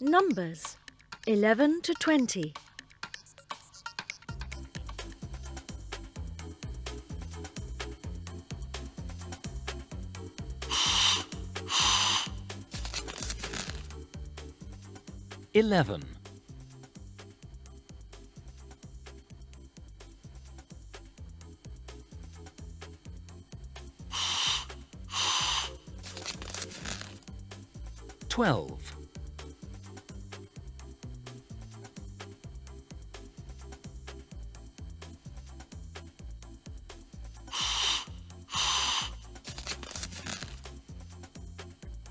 Numbers 11 to 20. Eleven. Twelve.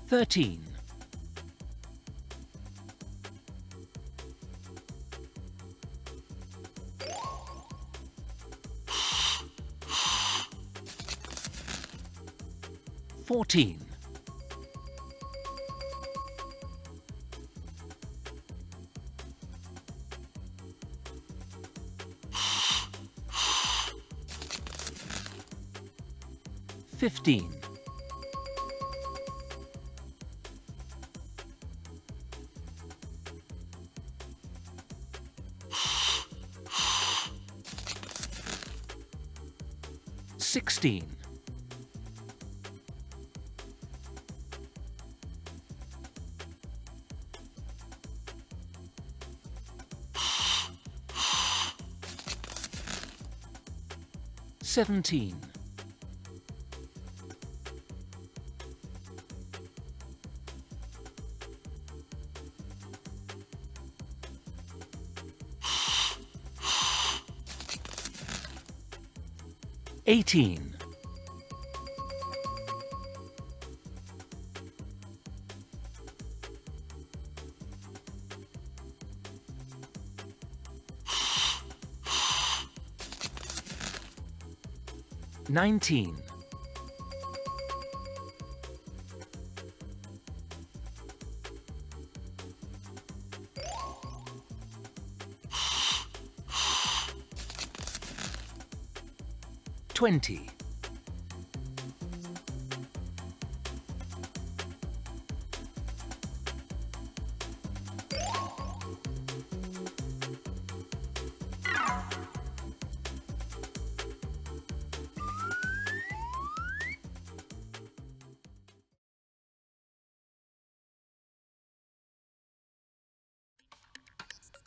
Thirteen. Fourteen. Fifteen. Sixteen. Seventeen. Eighteen. Nineteen. Twenty.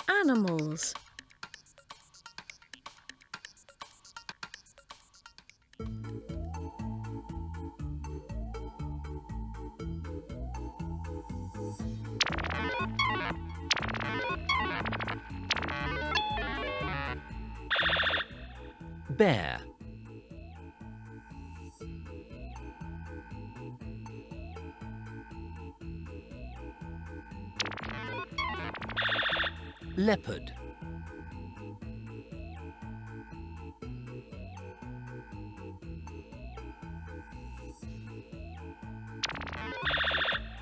Animals. Bear. Leopard.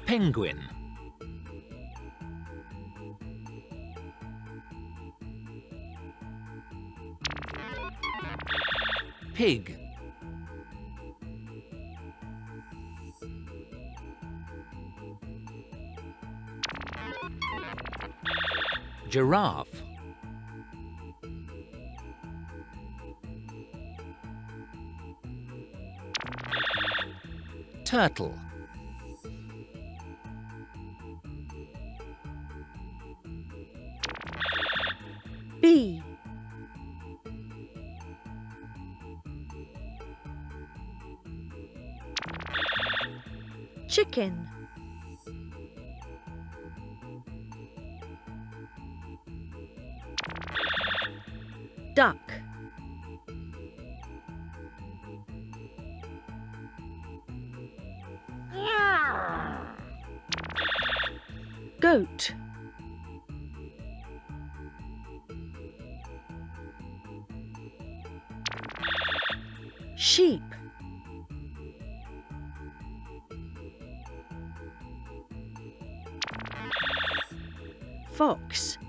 Penguin. Pig. Giraffe. Turtle. Chicken. Duck. Goat. Sheep. Fox.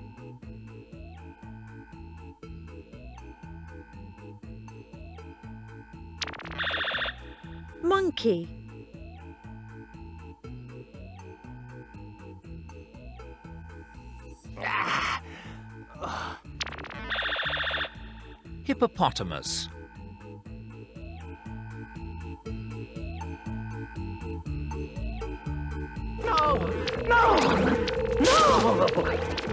Monkey. Hippopotamus. No! No! 方がい。